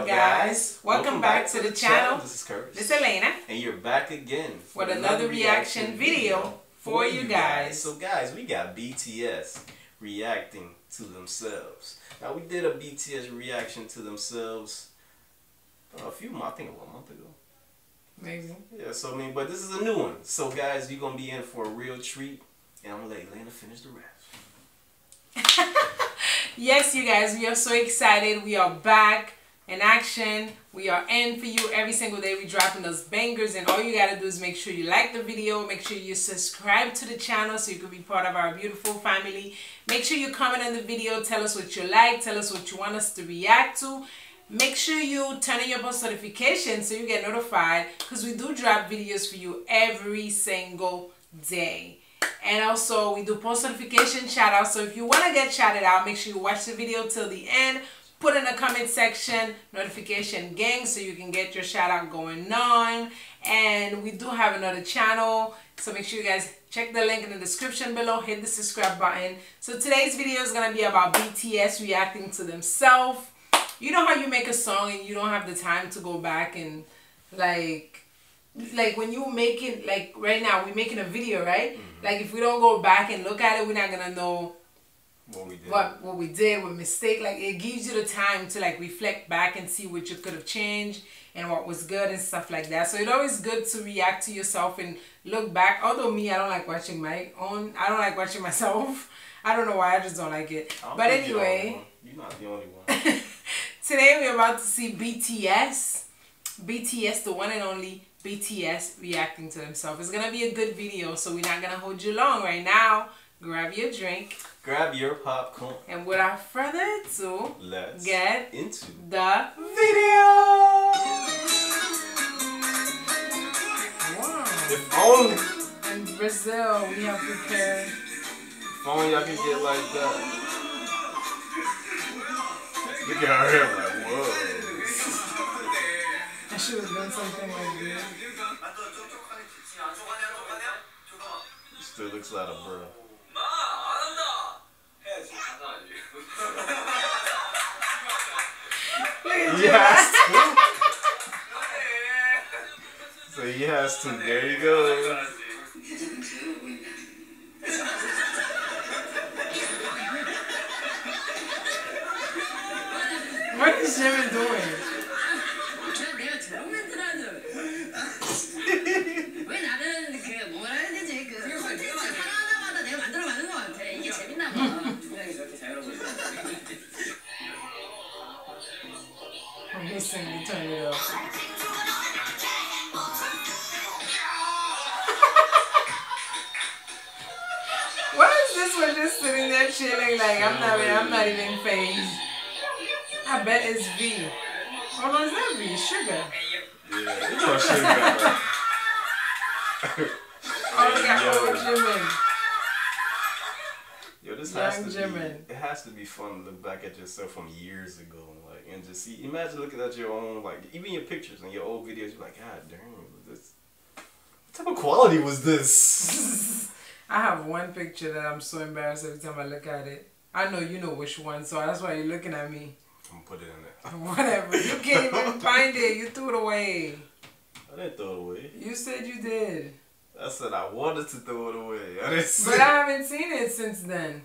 up, guys? Welcome, Welcome back, back, to the, the channel. channel. This is Curtis. This is Elena. And you're back again with another reaction video for you guys. So, guys, we got BTS reacting to themselves. Now, we did a BTS reaction to themselves uh, a few months, I think a month ago. Maybe. Yeah, so I mean, but this is a new one. So, guys, you're going to be in for a real treat. And I'm going to let Elena finish the rest. yes, you guys, we are so excited. We are back in action. We are in for you every single day. We dropping those bangers and all you got to do is make sure you like the video. Make sure you subscribe to the channel so you can be part of our beautiful family. Make sure you comment on the video. Tell us what you like. Tell us what you want us to react to. Make sure you turn on your post notifications so you get notified because we do drop videos for you every single day. And also, we do post notification shout out. So if you want to get shouted out, make sure you watch the video till the end. Put in the comment section notification gang so you can get your shout out going on. And we do have another channel. So make sure you guys check the link in the description below. Hit the subscribe button. So today's video is going to be about BTS reacting to themselves. You know how you make a song and you don't have the time to go back and like like when you make it like right now we're making a video right mm-hmm. like if we don't go back and look at it we're not gonna know what we did. What, what we did what mistake like it gives you the time to like reflect back and see what you could have changed and what was good and stuff like that. So it's always good to react to yourself and look back. Although me i don't like watching my own i don't like watching myself. I don't know why i just don't like it. But anyway. you're not the only one. Today we're about to see bts bts the one and only BTS reacting to themselves. It's gonna be a good video, so we're not gonna hold you long right now. Grab your drink. Grab your popcorn. And without further ado, let's get into the video. Wow. If only in Brazil we have prepared. If only I could get like that. Look at her hair like whoa should have done something like this. Still looks like a bro. He has to. so he has to. There you go. What is Jimin doing? Singing, turn it up. what is this one just sitting there chilling like I'm not I'm not even phased. I bet it's V. Hold on, is that V? Suga. Yeah, it's our Suga. oh, got old Jimin. Yo, this Young has to Jimin. be. It has to be fun to look back at yourself from years ago and just see. Imagine looking at your own, like even your pictures and your old videos. You're like, God damn, this. What type of quality was this? I have one picture that I'm so embarrassed every time I look at it. I know you know which one, so that's why you're looking at me. I'm gonna put it in there. Whatever. You can't even find it. You threw it away. I didn't throw it away. You said you did. I said I wanted to throw it away. I didn't but I haven't seen it since then.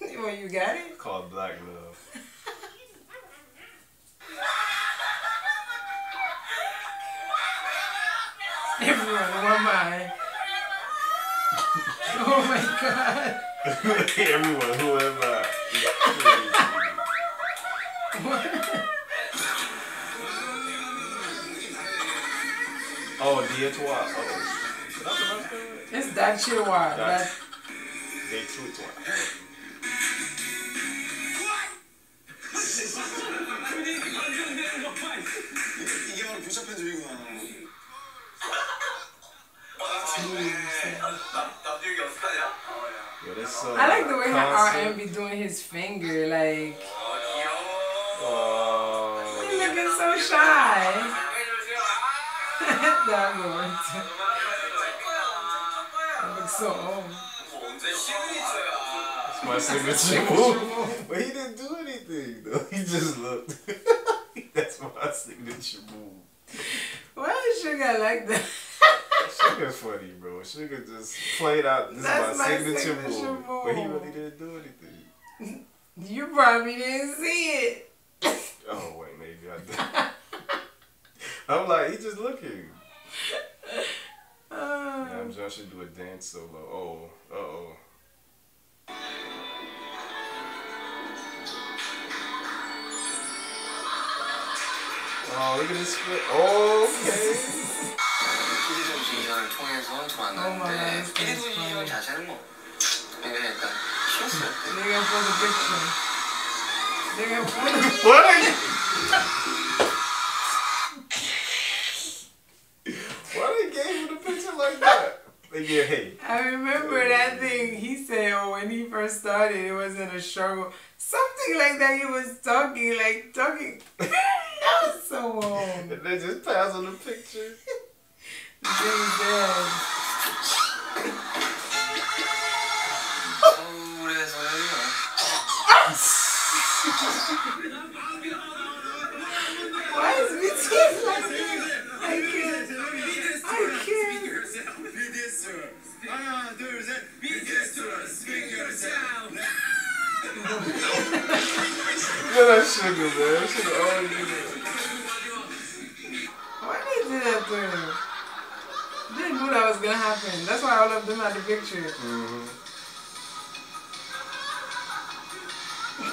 well, you got it? Called Black Love. Everyone, one mind. oh my god. Everyone, who am I? Oh, oh, dia toi. Oh. It's that shit why. That. Day two toi. I like the way how RM be doing his finger, like. Oh. He's looking so shy. that one. I look so old. It's my signature move. but he didn't do anything. anything though. He just looked. That's my signature move. Why is Suga like that? Suga's funny, bro. Suga just played out. This That's is my, my signature, signature move, but he really didn't do anything. You probably didn't see it. Oh wait, maybe I did. I'm like, he just looking. Uh, Now John should do a dance solo. Oh, uh oh. Oh, look at this split. Okay. 피디전 비전을 통해서 Oh my 만났는데 God, 피디전 that's 비전 funny. 자체는 뭐 굉장히 약간 쉬웠어요. they're gonna put the picture. They're gonna put the What are you? Why they gave him the picture like that? They get hey. I remember that thing he said oh, when he first started, it wasn't a struggle. Something like that. He was talking, like talking. that was so wrong. And they just pass on the picture. Jimmy Jam. Why is me teeth like this? I can't. I can't. Be this to her. One, two, three. Be this to her. Swing yourself. yeah, that Suga, man. That Suga always be there. Why they do that thing? Was gonna happen. That's why all of them had the picture. Mm-hmm.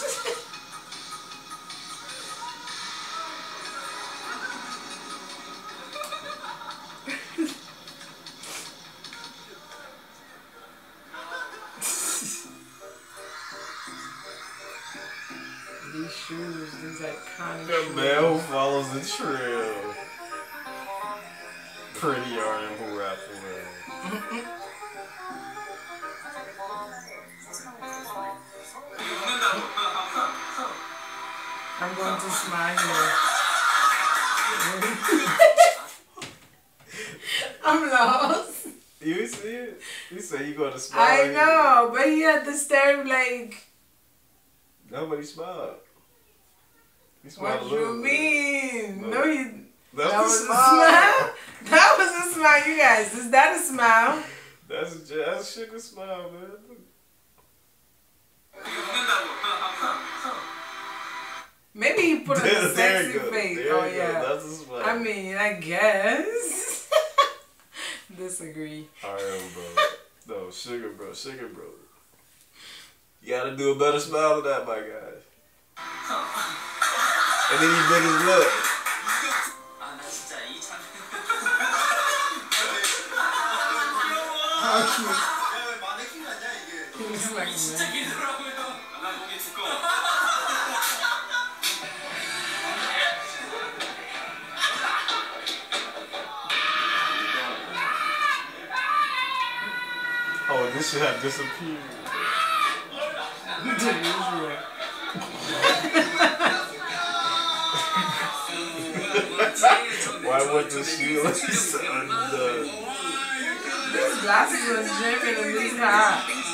These shoes, these iconic The shoes. man who follows the trail. Pretty R&B I'm to smile here. I'm lost. You see it? You say you gonna smile. I know, but he had to stare like, Nobody smiled. He what smiled a you little bit. mean? No. No, he. That's That was a smile. smile. That was a smile, you guys. Is that a smile? That's a that's a Suga smile, man. Maybe he put a sexy face. There oh yeah. I mean, I guess. Disagree. RM bro. No, Suga bro, Suga bro. You gotta do a better smile than that, my guy. And then he did his look. this should have disappeared. Why would the shoelace undone? These glasses are jamming in this hat.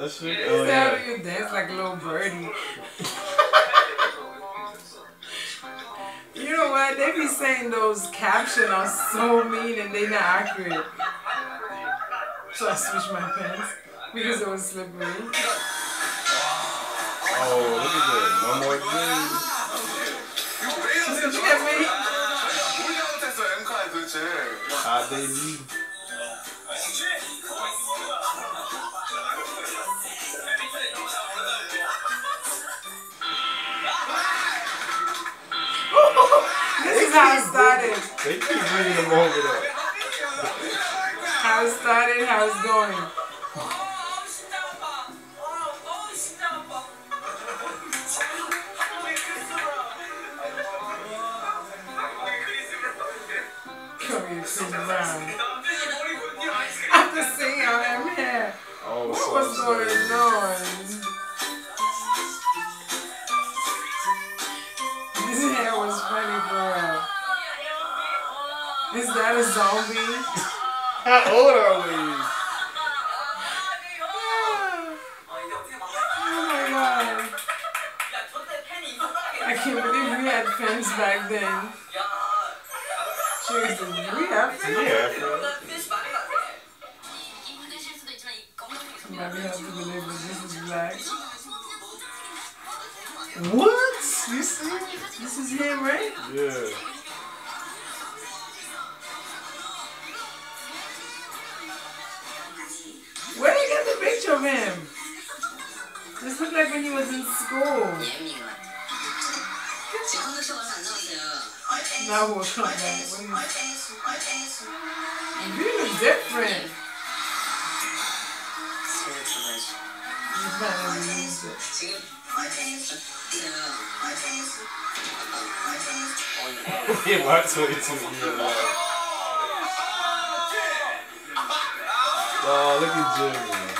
That shit. Oh yeah. you dance like a little birdie you know what? They be saying those captions are so mean and they not accurate. So I switched my pants because it was slippery. Oh, look at that. No more thing. Look at me. I they? Is how it started. They keep bringing them over there. How it started, how it's going. How old are we? Now we'll. What is You look different. He's not gonna it. Yeah, my 22. Oh, look at Jimmy.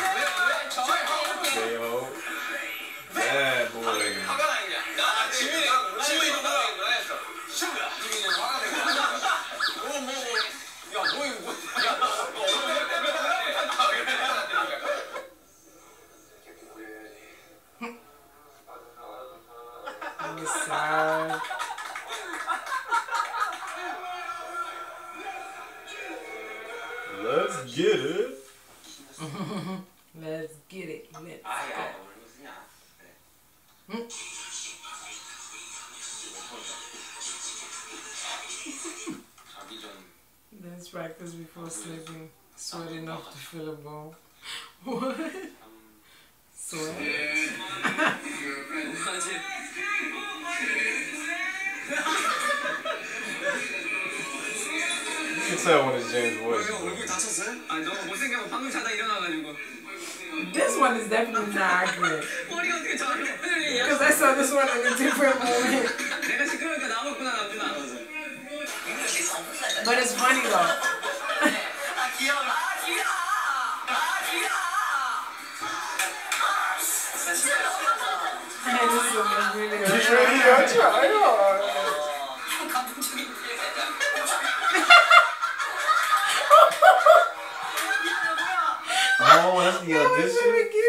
Let's practice before sleeping. Sweat enough to fill a bowl. What? Sweat? You can tell when it's James voice. 얼굴 다쳤어요? 아니 너무 못생겨서 방금 자다 일어나가지고 This one is definitely not accurate. what are you talking about? Because I saw this one in a different moment. but it's funny though. I just really, really, really, really, really, really, really, really, the That was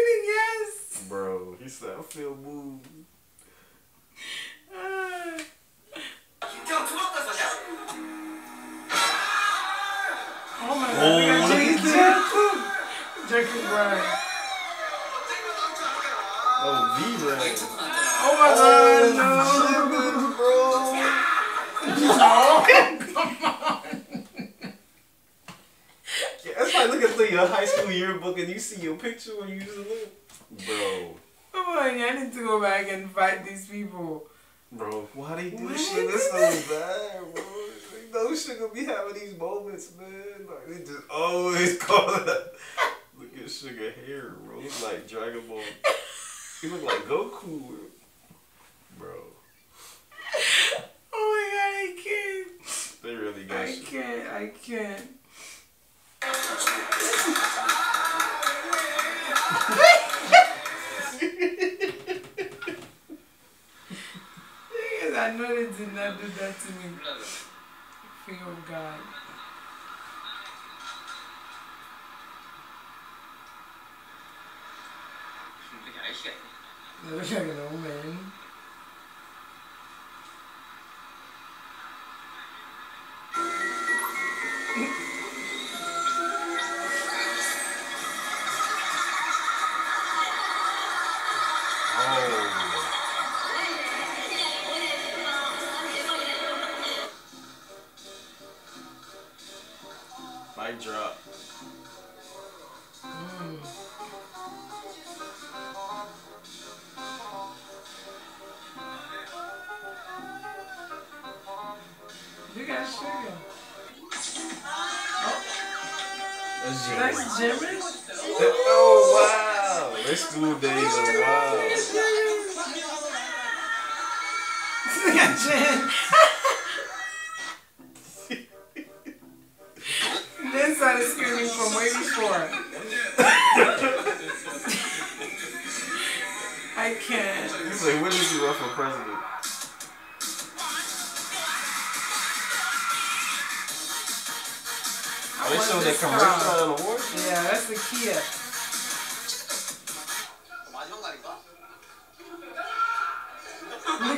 Yeah, it's like looking through your high school yearbook and you see your picture when you used to live. Bro, no. Come on, I need to go back and fight these people. bro, why they do Why shit they this do so bad, bro? They know shit gonna be having these moments, man. Like, they just always call it up. Look at Suga hair, bro. It's like Dragon Ball. He look like Goku. Bro, Oh my god, I can't. they really got I shit. can't. I can't. I know they did not do that to me. Fear of God. They look like an old You got Suga. That's Jimmy. That's Jimmy? Oh wow! Their school days are wild. You got Jen.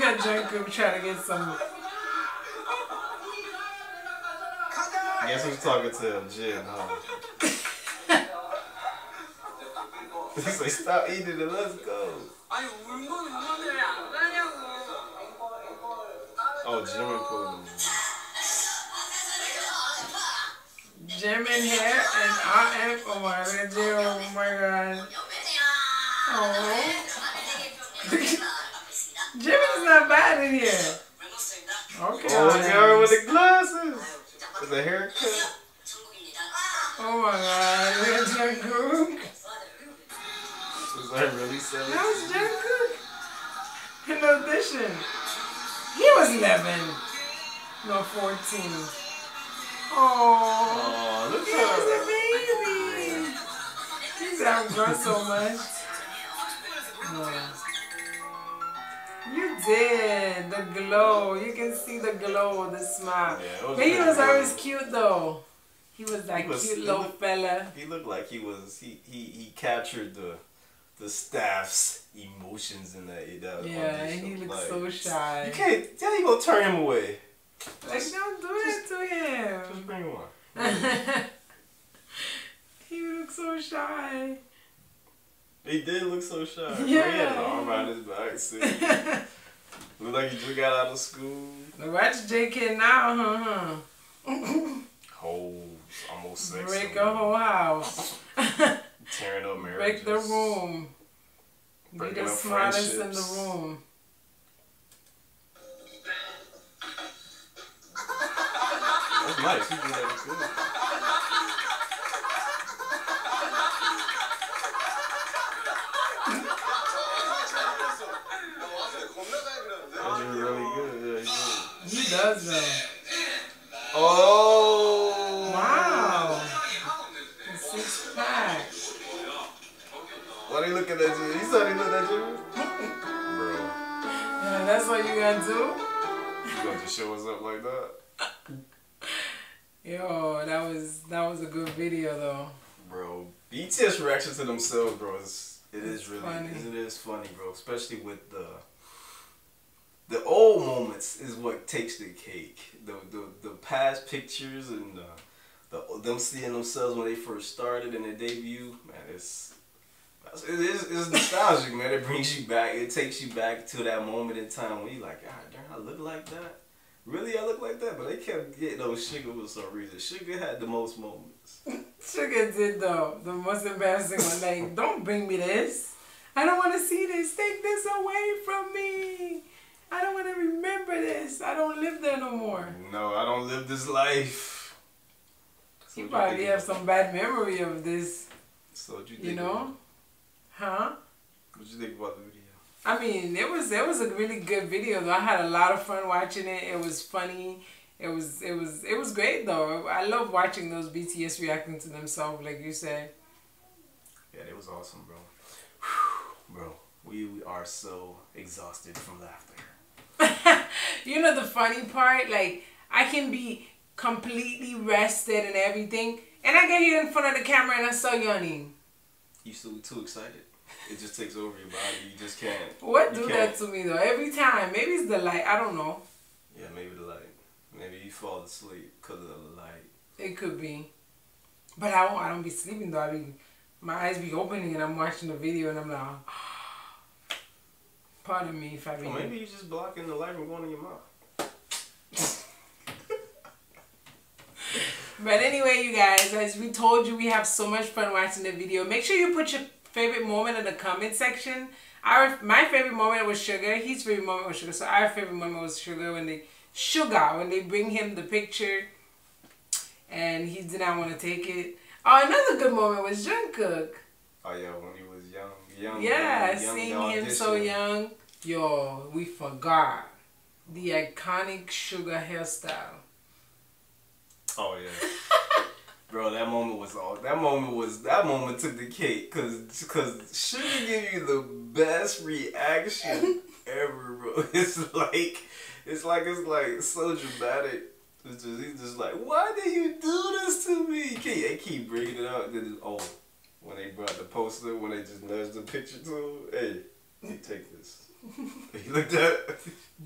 at Jungkook trying to get some. Guess who's talking to Jim, huh? He's like, stop eating and let's go. Oh, German Putin. German hair and I am a RF Omar. Oh my god. Oh. oh. Jim is not bad in here. Okay. Oh, the girl with the glasses. With the haircut. Oh my god. At Jungkook. Was that really selling? That was Jungkook. In the audition. He was 11. No, 14. Oh. Oh, look He at was a baby. He's outgrown so much. No. You did. The glow. You can see the glow, the smile. Yeah, it was but he was always cute though. He was that He was- cute little looked- fella. He looked like he was he he, he captured the the staff's emotions in that that Yeah, and he looked Like, so shy. You can't how you gonna turn him away? Like, don't do that to him. Just bring him on. he looks so shy. He did look so shy. Bro, oh, He Yeah. had an arm around his back. See? Looked like he just got out of school. Watch JK now, huh? huh? Hoes, almost sex. Break a whole house. Tearing up marriages. Break the room. Be the up smartest in the room. That's nice. He did that good. That was really good. Yeah, he. He does though. Oh! Wow. Six pack. Why they looking at you? You saw they looked at you? Bro, Yeah, that's what you gonna do? you gonna just show us up like that? Yo, that was that was a good video though. Bro, BTS reaction to themselves, bro, is it is really funny. it is funny, bro. Especially with the the old moments is what takes the cake. The the, the past pictures and the, the them seeing themselves when they first started in their debut, man, it's it is it's nostalgic, man. It brings you back. It takes you back to that moment in time when you're like, God damn, I look like that. Really, I look like that, but they kept getting those Suga for some reason. Suga had the most moments. Suga did though. The most embarrassing one. Like, don't bring me this. I don't want to see this. Take this away from me. I don't want to remember this. I don't live there no more. No, I don't live this life. So You probably think have about- some bad memory of this, So you think? you know? Huh? What you think about the? I mean, it was it was a really good video though. I had a lot of fun watching it. It was funny. It was it was it was great though. I love watching those BTS reacting to themselves, like you said. Yeah, it was awesome, bro. bro, we, we are so exhausted from laughter. you know the funny part, like I can be completely rested and everything, and I get here in front of the camera and I saw yawning. You still too excited. It just takes over your body. You just can't. What do can't- that to me though? Every time, maybe it's the light. I don't know. Yeah, maybe the light. Maybe you fall asleep because of the light. It could be, but I won't. I don't be sleeping though. I be my eyes be opening and I'm watching the video and I'm like, ah. pardon me if I be. Or maybe you're just blocking the light from going in your mouth. But anyway, you guys, as we told you, we have so much fun watching the video. Make sure you put your favorite moment in the comment section. Our my favorite moment was Suga. His favorite moment was Suga. So our favorite moment was Suga when they Suga when they bring him the picture, and he did not want to take it. Oh, another good moment was Jungkook. Oh yeah, when he was young, young. Yeah, young, young seeing him so young. Yo, we forgot the iconic Suga hairstyle. Oh yeah. Bro, that moment was all. That moment was. That moment took the cake, cause, cause Suga give you the best reaction ever, bro. It's like, it's like it's like so dramatic. It's just, he's just like, why did you do this to me? They keep bringing it up. Then, oh, when they brought the poster, when they just nudged the picture to him, hey, you take this. he looked at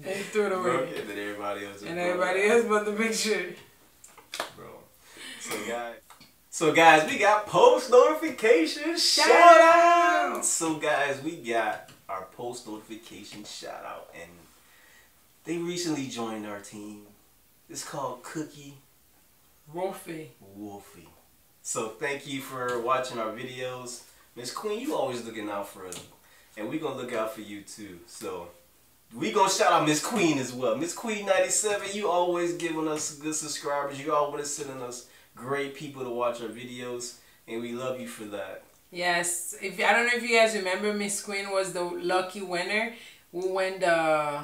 And he threw it bro, away. and then everybody else And everybody else but the picture. So guys, so guys, we got post notification shout out. So guys, we got our post notification shout out, and they recently joined our team. It's called Cookie Wolfie. Wolfie. So thank you for watching our videos, Miss Queen. You always looking out for us, and we gonna look out for you too. So. We gonna shout out Miss Queen as well. Miss Queen 97, you always giving us good subscribers. You always sending us great people to watch our videos, and we love you for that. Yes. If I don't know if you guys remember, Miss Queen was the lucky winner who won the.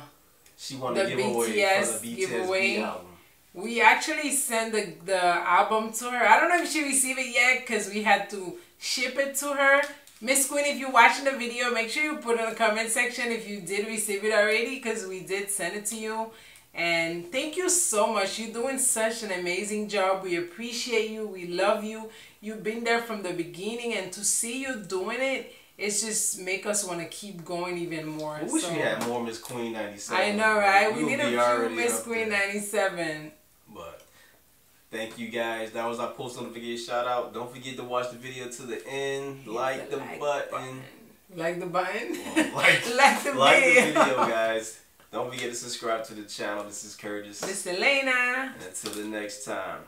She won The giveaway BTS for the BTS giveaway. album. We actually sent the the album to her. I don't know if she received it yet because we had to ship it to her. Miss Queen, if you're watching the video, make sure you put in the comment section if you did receive it already because we did send it to you. And thank you so much. You're doing such an amazing job. We appreciate you. We love you. You've been there from the beginning, and to see you doing it, it's just make us want to keep going even more. I wish So- we had more Miss Queen 97. I know, right? We would need a few Miss Queen there. 97. But thank you guys. That was our post notification shout out. Don't forget to watch the video to the end. like the like button. Like the button? like, like the like the video. video, guys. Don't forget to subscribe to the channel. This is Curtis. This is Elena. And until the next time.